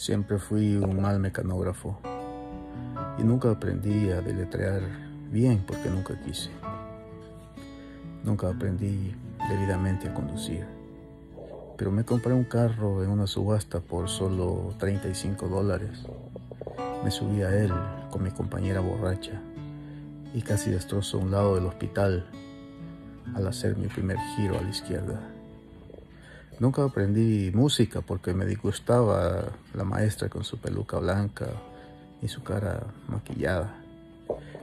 Siempre fui un mal mecanógrafo y nunca aprendí a deletrear bien porque nunca quise. Nunca aprendí debidamente a conducir. Pero me compré un carro en una subasta por solo 35 dólares. Me subí a él con mi compañera borracha y casi destrozó un lado del hospital al hacer mi primer giro a la izquierda. Nunca aprendí música porque me disgustaba la maestra con su peluca blanca y su cara maquillada.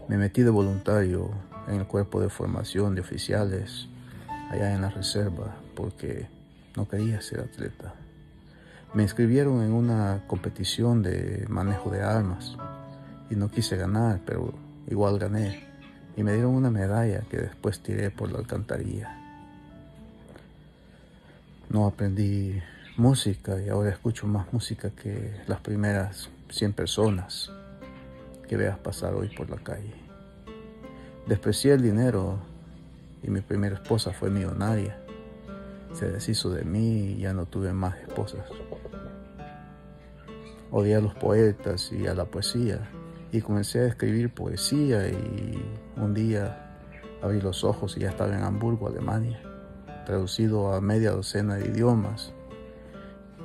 Me metí de voluntario en el cuerpo de formación de oficiales allá en la reserva porque no quería ser atleta. Me inscribieron en una competición de manejo de armas y no quise ganar, pero igual gané y me dieron una medalla que después tiré por la alcantarilla. No aprendí música y ahora escucho más música que las primeras 100 personas que veas pasar hoy por la calle. Desprecié el dinero y mi primera esposa fue millonaria. Se deshizo de mí y ya no tuve más esposas. Odié a los poetas y a la poesía y comencé a escribir poesía y un día abrí los ojos y ya estaba en Hamburgo, Alemania, traducido a media docena de idiomas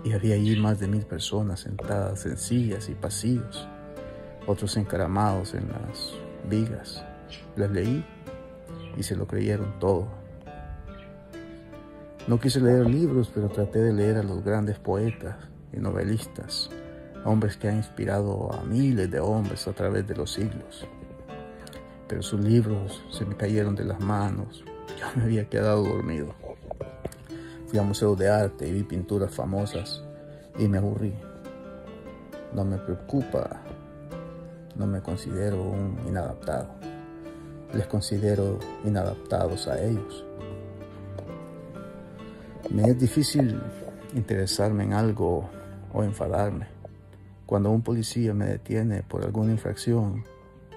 y había allí más de mil personas sentadas en sillas y pasillos, otros encaramados en las vigas. Les leí y se lo creyeron todo. No quise leer libros, pero traté de leer a los grandes poetas y novelistas hombres que han inspirado a miles de hombres a través de los siglos. Pero sus libros se me cayeron de las manos, yo me había quedado dormido. Fui a museos de arte y vi pinturas famosas y me aburrí. No me preocupa, no me considero un inadaptado. Les considero inadaptados a ellos. Me es difícil interesarme en algo o enfadarme. Cuando un policía me detiene por alguna infracción,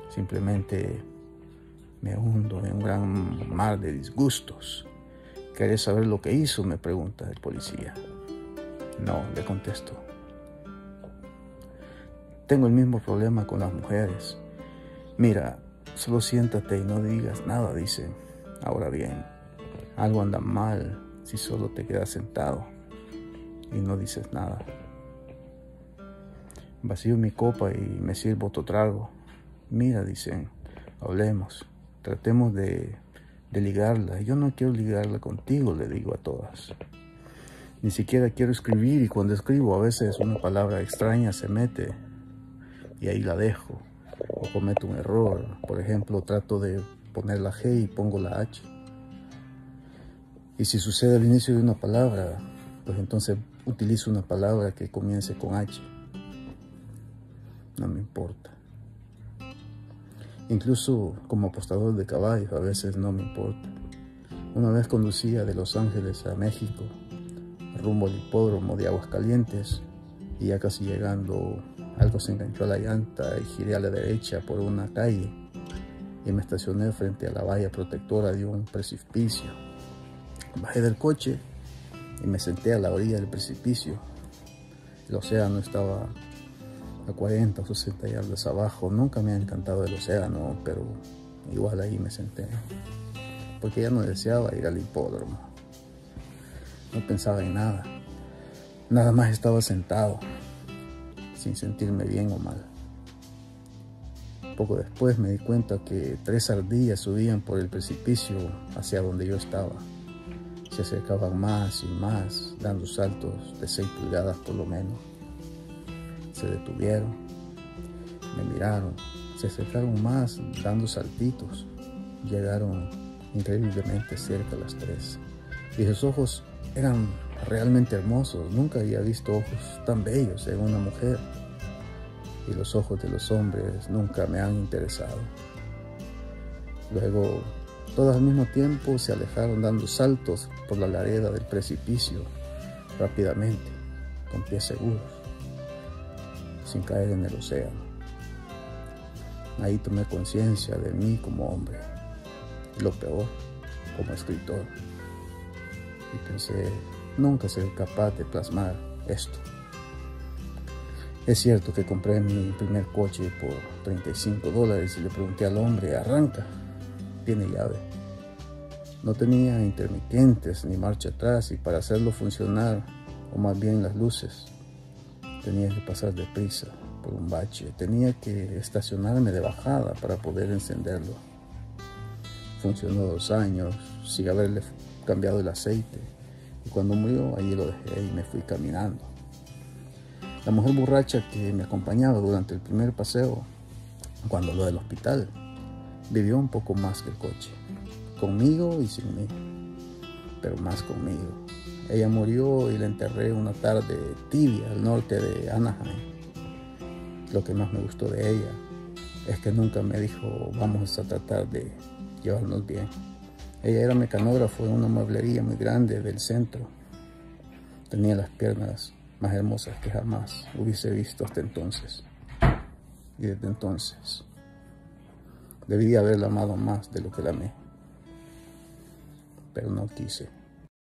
simplemente me hundo en un gran mar de disgustos. ¿Querés saber lo que hizo? me pregunta el policía. No, le contesto. Tengo el mismo problema con las mujeres. Mira, solo siéntate y no digas nada, dice. Ahora bien, algo anda mal si solo te quedas sentado y no dices nada. Vacío mi copa y me sirvo otro trago. Mira, dicen, hablemos, tratemos de, de ligarla. Yo no quiero ligarla contigo, le digo a todas. Ni siquiera quiero escribir y cuando escribo a veces una palabra extraña se mete y ahí la dejo. O cometo un error. Por ejemplo, trato de poner la G y pongo la H. Y si sucede al inicio de una palabra, pues entonces utilizo una palabra que comience con H no me importa. Incluso como apostador de caballos a veces no me importa. Una vez conducía de Los Ángeles a México, rumbo al hipódromo de Aguascalientes, y ya casi llegando algo se enganchó a la llanta y giré a la derecha por una calle y me estacioné frente a la valla protectora de un precipicio. Bajé del coche y me senté a la orilla del precipicio. El océano estaba a 40 o 60 yardas abajo. Nunca me ha encantado el océano, pero igual ahí me senté. Porque ya no deseaba ir al hipódromo. No pensaba en nada. Nada más estaba sentado, sin sentirme bien o mal. Poco después me di cuenta que tres ardillas subían por el precipicio hacia donde yo estaba. Se acercaban más y más, dando saltos de 6 pulgadas por lo menos se detuvieron, me miraron, se acercaron más dando saltitos, llegaron increíblemente cerca a las tres. Y sus ojos eran realmente hermosos, nunca había visto ojos tan bellos en una mujer. Y los ojos de los hombres nunca me han interesado. Luego, todos al mismo tiempo se alejaron dando saltos por la ladera del precipicio rápidamente, con pies seguros sin caer en el océano. Ahí tomé conciencia de mí como hombre y lo peor, como escritor. Y pensé, nunca seré capaz de plasmar esto. Es cierto que compré mi primer coche por 35 dólares y le pregunté al hombre, arranca, tiene llave. No tenía intermitentes ni marcha atrás y para hacerlo funcionar, o más bien las luces, tenía que pasar deprisa por un bache. Tenía que estacionarme de bajada para poder encenderlo. Funcionó dos años sin haberle cambiado el aceite. Y cuando murió, allí lo dejé y me fui caminando. La mujer borracha que me acompañaba durante el primer paseo, cuando lo del hospital, vivió un poco más que el coche conmigo y sin mí, pero más conmigo. Ella murió y la enterré una tarde tibia al norte de Anaheim. Lo que más me gustó de ella es que nunca me dijo vamos a tratar de llevarnos bien. Ella era mecanógrafo en una mueblería muy grande del centro. Tenía las piernas más hermosas que jamás hubiese visto hasta entonces. Y desde entonces debí haberla amado más de lo que la amé pero no quise.